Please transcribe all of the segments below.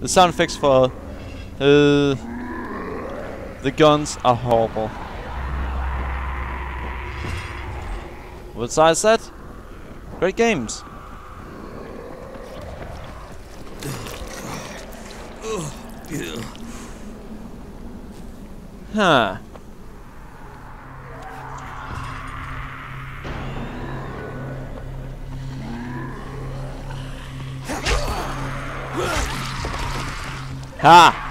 The sound effects for uh, the guns are horrible. Besides that, great games. Huh. Ha!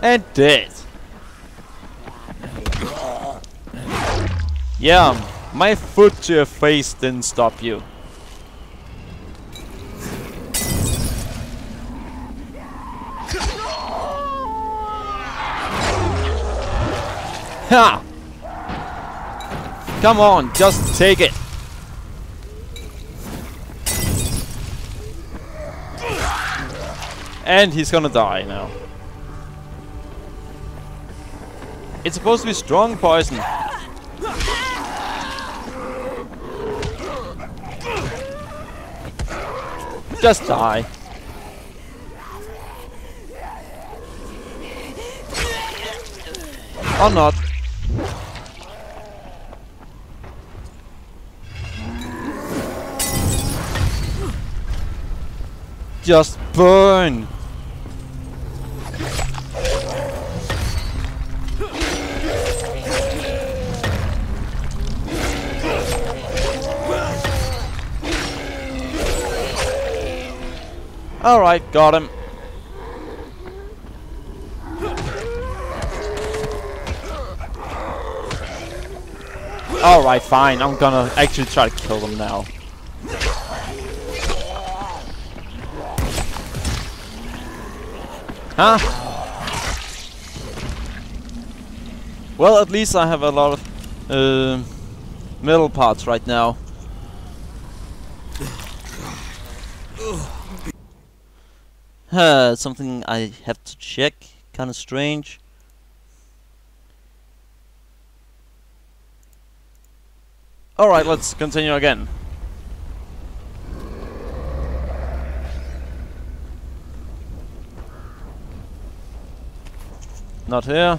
And dead. Yeah, my foot to your face didn't stop you. Ha! Come on, just take it. And he's gonna die now. It's supposed to be strong poison. Just die. Or not. Just burn! Alright, got him. Alright, fine. I'm gonna actually try to kill them now. Huh? Well, at least I have a lot of uh, parts right now. Huh, something I have to check. Kinda strange. Alright, let's continue again. Not here.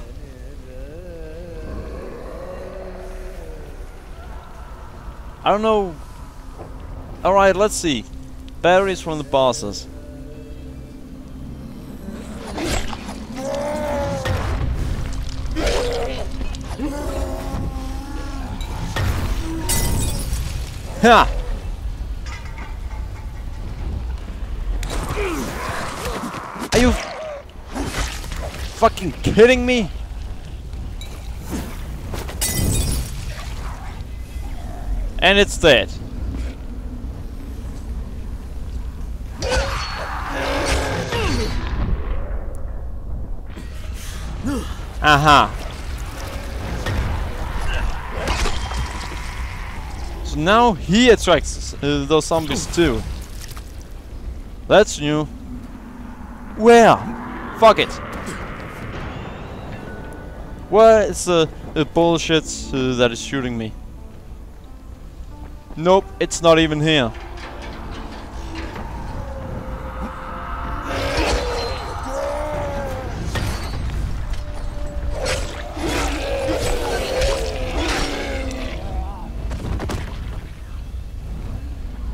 I don't know. Alright, let's see. Berries from the bosses. Ha! Are you fucking kidding me? And it's dead. Aha. So now he attracts uh, those zombies too. That's new. Where? Fuck it. Where is the, the bullshit uh, that is shooting me? Nope, it's not even here.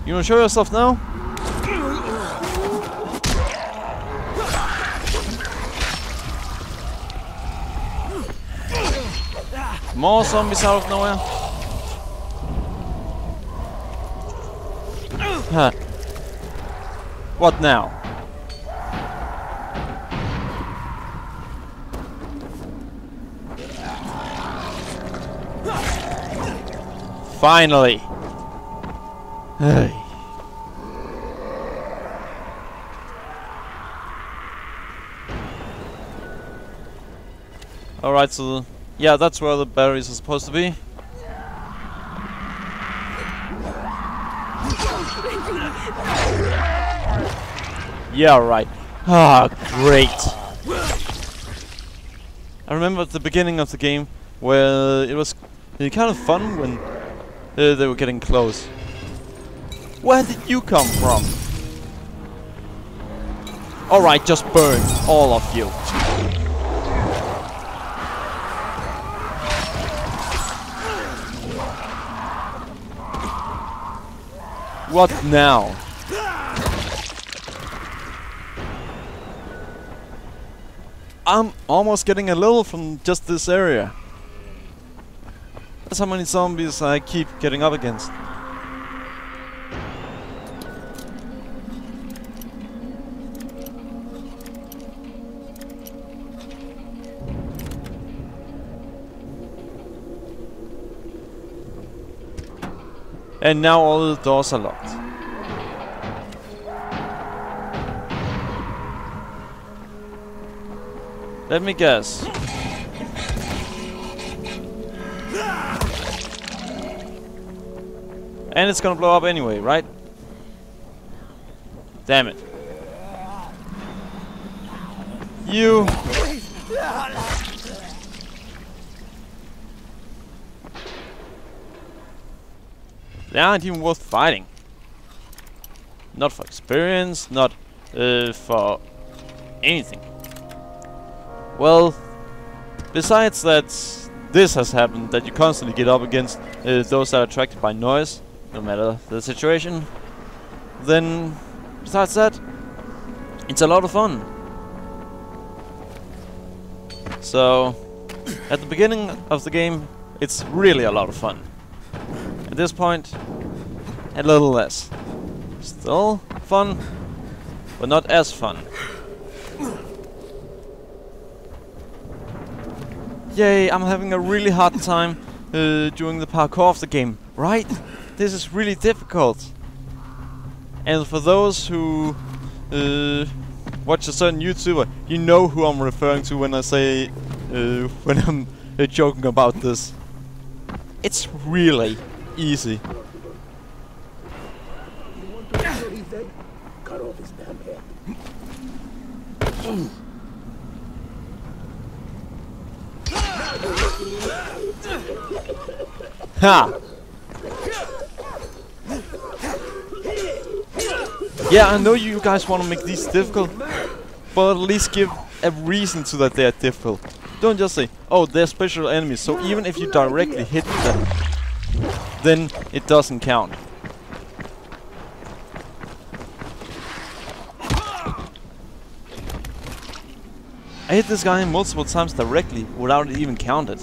You wanna show yourself now? More zombies out of nowhere. Huh. What now? Finally. Hey. Alright, so yeah, that's where the berries are supposed to be. Yeah, right. Ah, great. I remember at the beginning of the game where it was kind of fun when uh, they were getting close. Where did you come from? Alright, just burn, all of you. What now? I'm almost getting a little from just this area. That's how many zombies I keep getting up against. And now all the doors are locked. Let me guess. And it's gonna blow up anyway, right? Damn it. You... They aren't even worth fighting. Not for experience, not uh, for anything. Well, besides that this has happened, that you constantly get up against uh, those that are attracted by noise, no matter the situation, then besides that, it's a lot of fun. So, at the beginning of the game, it's really a lot of fun. At this point, a little less. Still fun, but not as fun. Yay, I'm having a really hard time uh, doing the parkour of the game, right? This is really difficult. And for those who uh, watch a certain YouTuber, you know who I'm referring to when I say, uh, when I'm uh, joking about this. It's really easy. Cut off his damn head. Ha! Yeah, I know you guys want to make these difficult, but at least give a reason to that they are difficult. Don't just say, oh, they're special enemies, so even if you directly hit them, then it doesn't count. I hit this guy multiple times directly without it even counted.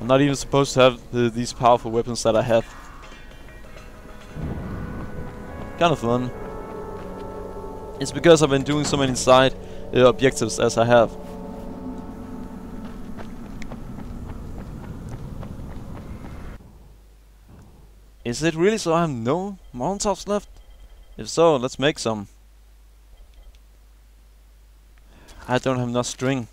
I'm not even supposed to have the, these powerful weapons that I have. Kind of fun. It's because I've been doing so many side uh, objectives as I have. Is it really so I have no Molotovs left? If so, let's make some. I don't have enough string.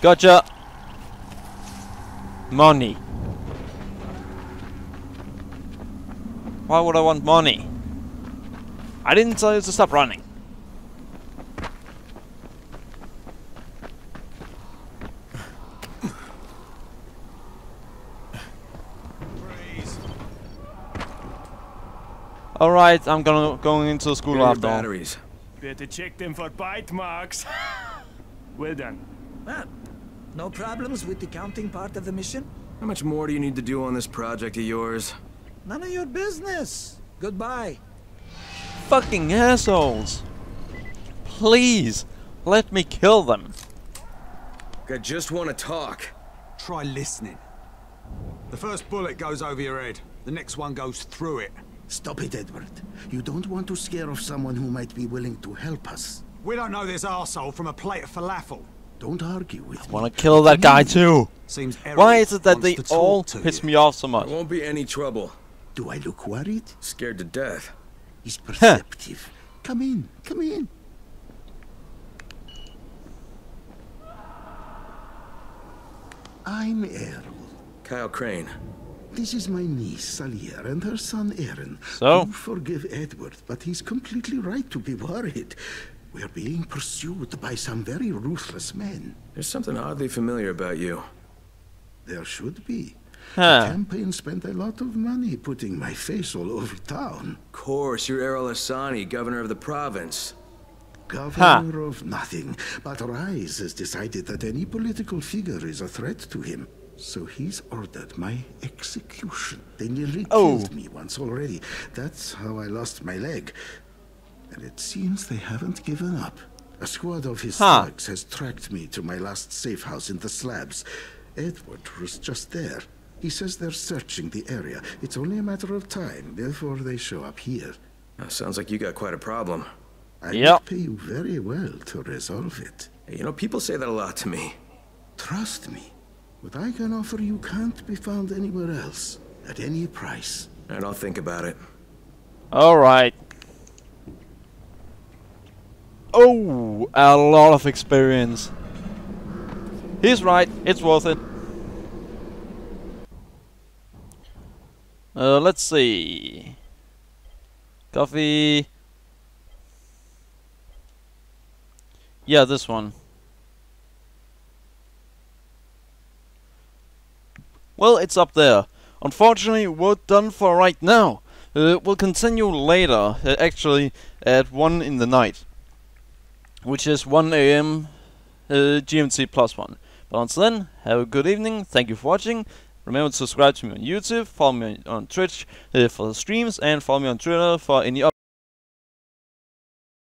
Gotcha! Money. Why would I want money? I didn't tell you to stop running. Alright, I'm gonna going into school Here after all. batteries. Better check them for bite marks. well done. Ah, no problems with the counting part of the mission? How much more do you need to do on this project of yours? None of your business. Goodbye. Fucking assholes! Please, let me kill them. I just want to talk. Try listening. The first bullet goes over your head. The next one goes through it. Stop it, Edward. You don't want to scare off someone who might be willing to help us. We don't know this arsehole from a plate of falafel. Don't argue with me. I Wanna kill that guy too? Seems Eric Why is it that they all to piss you. me off so There much? won't be any trouble. Do I look worried? Scared to death. He's perceptive. come in, come in. I'm Errol. Kyle Crane. This is my niece, Salia, and her son, Aaron. So? Do forgive Edward, but he's completely right to be worried. We're being pursued by some very ruthless men. There's something oddly familiar about you. There should be. Huh. The campaign spent a lot of money putting my face all over town. Of course, you're Errol Asani, governor of the province. Governor of nothing. But Rais has decided that any political figure is a threat to him. So he's ordered my execution. They nearly Oh. killed me once already. That's how I lost my leg. And it seems they haven't given up. A squad of his Huh. thugs has tracked me to my last safe house in the slabs. Edward was just there. He says they're searching the area. It's only a matter of time before they show up here. Uh, sounds like you got quite a problem. I Yep. would pay you very well to resolve it. You know, people say that a lot to me. Trust me. What I can offer you can't be found anywhere else, at any price. And I'll think about it. Alright. Oh, a lot of experience. He's right, it's worth it. Uh, let's see. Coffee. Yeah, this one. Well, it's up there. Unfortunately, we're done for right now. Uh, we'll continue later, uh, actually at 1 in the night. Which is 1 am uh, GMT plus 1. But until then, have a good evening, thank you for watching. Remember to subscribe to me on YouTube, follow me on, on Twitch uh, for the streams, and follow me on Twitter for any